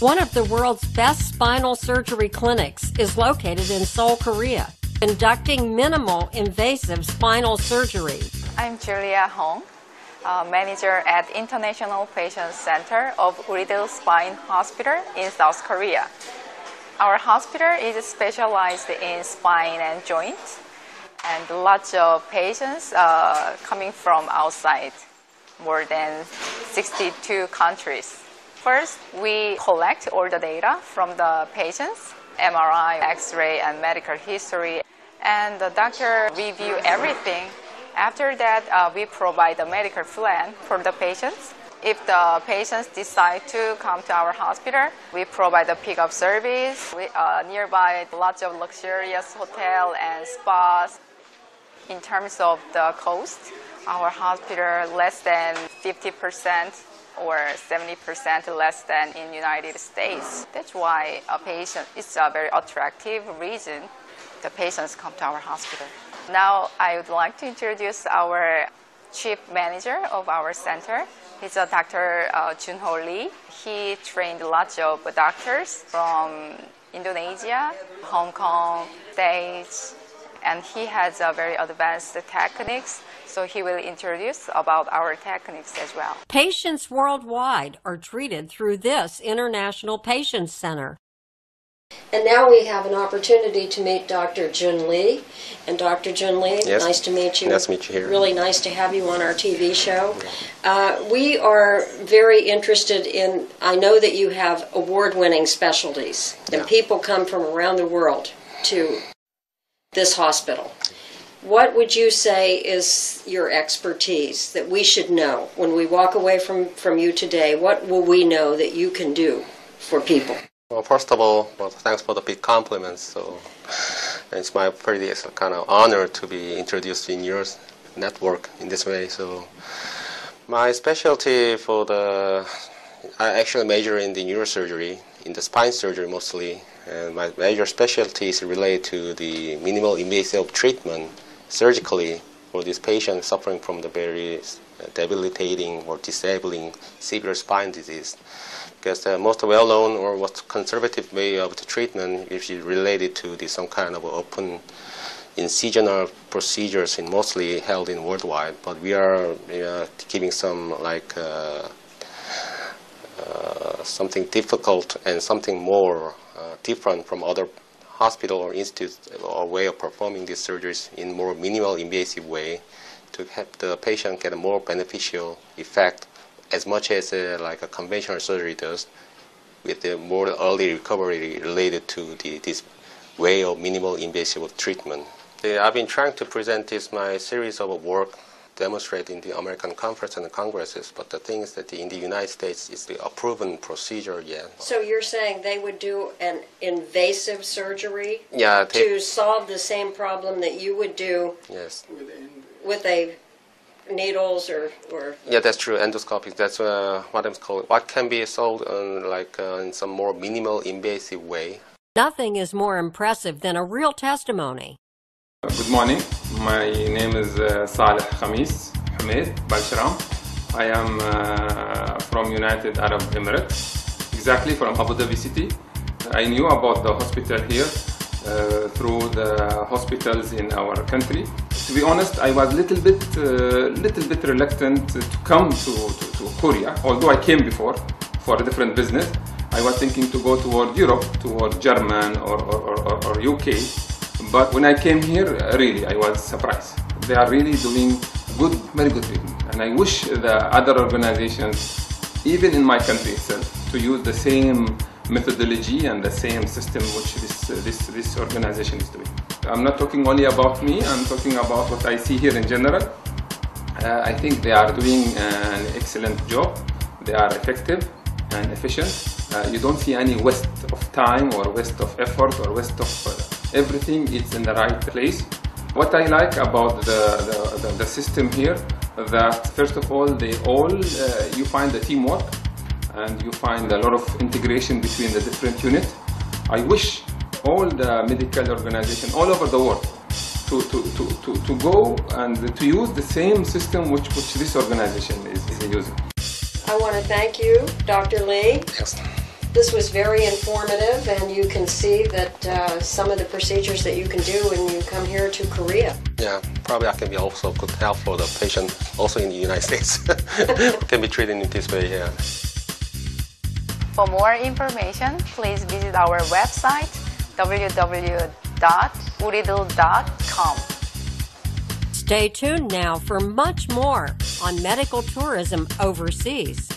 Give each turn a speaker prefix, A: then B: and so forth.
A: One of the world's best spinal surgery clinics is located in Seoul, Korea, conducting minimal invasive spinal surgery.
B: I'm Julia Hong, uh, manager at International Patient Center of Wooridul Spine Hospital in South Korea. Our hospital is specialized in spine and joints, and lots of patients uh, coming from outside, more than 62 countries. First, we collect all the data from the patients, MRI, X-ray, and medical history, and the doctor review everything. After that, uh, we provide a medical plan for the patients. If the patients decide to come to our hospital, we provide a pickup service. We, uh, nearby, lots of luxurious hotel and spas. In terms of the cost, our hospital less than 50 percent or 70% less than in United States. That's why a patient, it's a very attractive reason the patients come to our hospital. Now I would like to introduce our chief manager of our center. He's a Dr. Uh, Junho Lee. He trained lots of doctors from Indonesia, Hong Kong, States, and he has a very advanced techniques so he will introduce about our techniques as well.
A: Patients worldwide are treated through this International Patients Center.
C: And now we have an opportunity to meet Dr. Jun Lee. And Dr. Jun Lee,
D: Yes.
C: nice to meet you.
D: Nice to meet you here.
C: Really nice to have you on our TV show. Uh, we are very interested in, I know that you have award winning specialties, and
D: Yeah.
C: people come from around the world to this hospital. What would you say is your expertise that we should know when we walk away from, from you today? What will we know that you can do for people?
D: Well, first of all, well, thanks for the big compliments. So it's my pretty kind of honor to be introduced in your network in this way. So my specialty for the, I actually major in the neurosurgery, in the spine surgery mostly, and my major specialty is related to the minimal invasive treatment surgically for these patients suffering from the very uh, debilitating or disabling severe spine disease. Because the most well-known or most conservative way of the treatment is related to the, some kind of open incisional procedures in mostly held in worldwide, but we are uh, giving some like uh, uh, something difficult and something more uh, different from other hospital or institutes or way of performing these surgeries in more minimal invasive way to help the patient get a more beneficial effect as much as uh, like a conventional surgery does with the more early recovery related to the, this way of minimal invasive treatment. I've been trying to present this my series of work demonstrating the American conference and congresses, but the thing is that in the United States it's the a proven procedure yet.
C: So you're saying they would do an invasive surgery
D: Yeah, take,
C: to solve the same problem that you would do
D: yes.
C: with a needles or, or
D: Yeah, that's true. Endoscopy. That's uh, what I'm calling. What can be solved on like uh, in some more minimal invasive way.
A: Nothing is more impressive than a real testimony.
E: Good morning. My name is uh, Saleh Khamis Hamed Balsharam. I am uh, from United Arab Emirates, exactly from Abu Dhabi city. I knew about the hospital here uh, through the hospitals in our country. To be honest, I was little bit, uh, little bit reluctant to come to, to, to Korea, although I came before for a different business. I was thinking to go toward Europe, toward German or, or, or, or UK. But when I came here, really, I was surprised. They are really doing good, very good treatment. And I wish the other organizations, even in my country itself, to use the same methodology and the same system which this, this, this organization is doing. I'm not talking only about me, I'm talking about what I see here in general. Uh, I think they are doing an excellent job. They are effective and efficient. Uh, you don't see any waste of time or waste of effort or waste of uh, everything. is in the right place. What I like about the, the, the, the system here, that first of all, they all, uh, you find the teamwork and you find a lot of integration between the different units. I wish all the medical organizations all over the world to, to, to, to, to go and to use the same system which, which this organization is, is using.
C: I want to thank you, Dr. Lee.
D: Yes.
C: This was very informative, and you can see that uh, some of the procedures that you can do when you come here to Korea.
D: Yeah, probably I can be also good help for the patient also in the United States who can be treated in this way. Yeah.
B: For more information, please visit our website www.wooridul.com.
A: Stay tuned now for much more on medical tourism overseas.